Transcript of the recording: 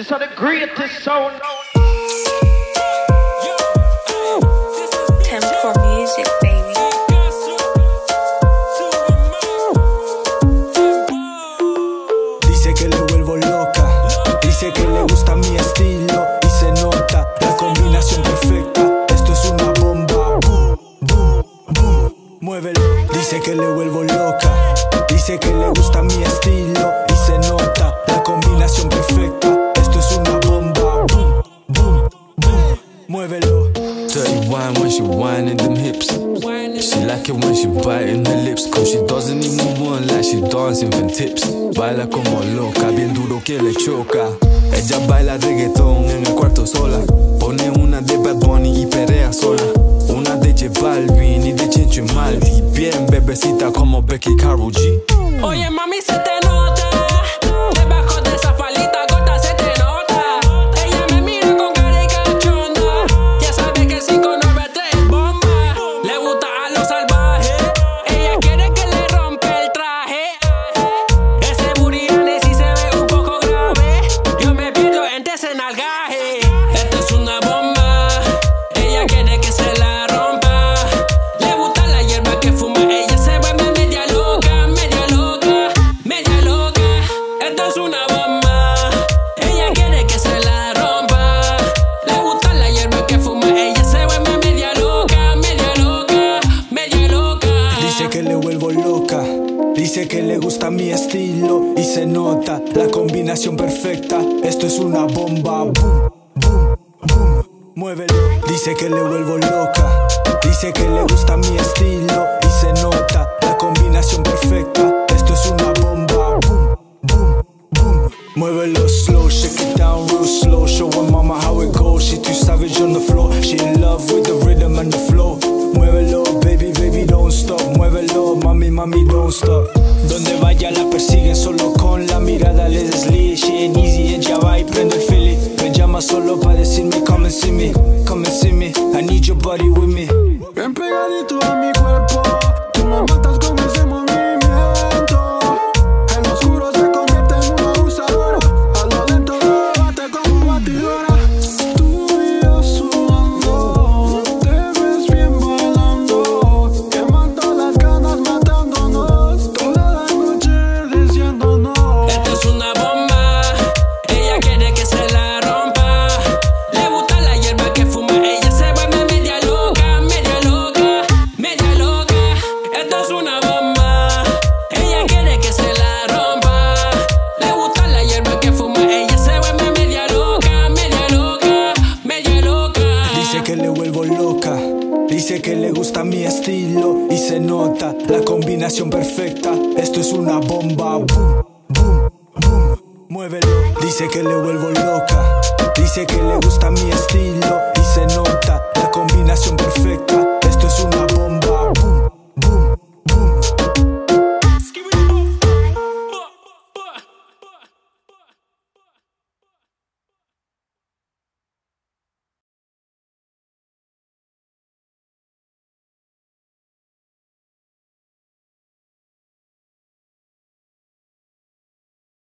This are the greatest sound. Tempo music, baby. Dice que le vuelvo loca, dice que le gusta mi estilo y se nota la combinación perfecta. Esto es una bomba, boom, boom, boom, muévelo. Dice que le vuelvo loca, dice que le gusta mi estilo Dirty wine when she whining them hips. She like it when she biting her lips. Cause she doesn't even want like she dancing for tips. Baila como loca, bien duro que le choca. Ella baila reggaetón en el cuarto sola. Pone una de Bad Bunny y perea sola. Una de J Balvin y de Chincho y Maldi. Bien bebecita como Becky Carol G. Oye, mami, se te Esto es una bomba. Ella quiere que se la rompa. Le gusta la hierba que fuma. Ella se vuelve media loca, media loca, media loca. Esto es una bomba. Ella quiere que se la rompa. Le gusta la hierba que fuma. Ella se vuelve media loca, media loca, media loca. Dice que le vuelvo loca, dice que le gusta mi estilo y se nota la combinación perfecta. Esto es una bomba, boom, boom, boom, muévelo. Dice que le vuelvo loca, dice que le gusta mi estilo y se nota la combinación perfecta. Esto es una bomba, boom, boom, boom. Muévelo slow, shake it down real slow. Show her mama how it goes. She too savage on the floor. She in love with the rhythm and the flow. Donde vaya la persiguen solo con la mirada le desliz. She ain't easy, ella va y prende el Philly. Me llama solo para decirme, come and see me, come and see me. I need your body with me. Dice que le gusta mi estilo y se nota la combinación perfecta. Esto es una bomba, boom, boom, boom, muévelo. Dice que le vuelvo loca, dice que le